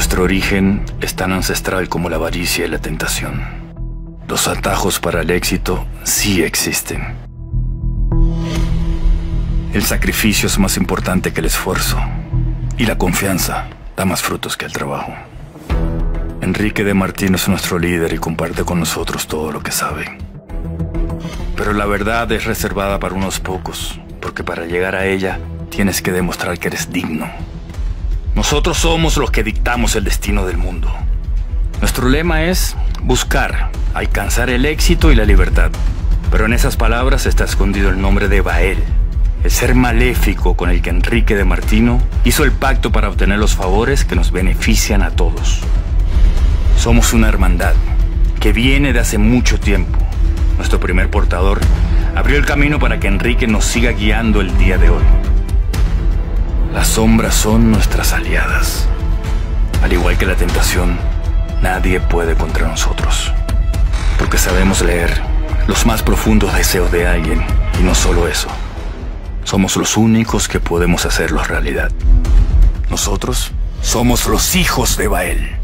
Nuestro origen es tan ancestral como la avaricia y la tentación. Los atajos para el éxito sí existen. El sacrificio es más importante que el esfuerzo. Y la confianza da más frutos que el trabajo. Enrique de Martín es nuestro líder y comparte con nosotros todo lo que sabe. Pero la verdad es reservada para unos pocos, porque para llegar a ella tienes que demostrar que eres digno. Nosotros somos los que dictamos el destino del mundo. Nuestro lema es buscar, alcanzar el éxito y la libertad. Pero en esas palabras está escondido el nombre de Bael, el ser maléfico con el que Enrique de Martino hizo el pacto para obtener los favores que nos benefician a todos. Somos una hermandad que viene de hace mucho tiempo. Nuestro primer portador abrió el camino para que Enrique nos siga guiando el día de hoy. Las sombras son nuestras aliadas. Al igual que la tentación, nadie puede contra nosotros. Porque sabemos leer los más profundos deseos de alguien. Y no solo eso. Somos los únicos que podemos hacerlos realidad. Nosotros somos los hijos de Bael.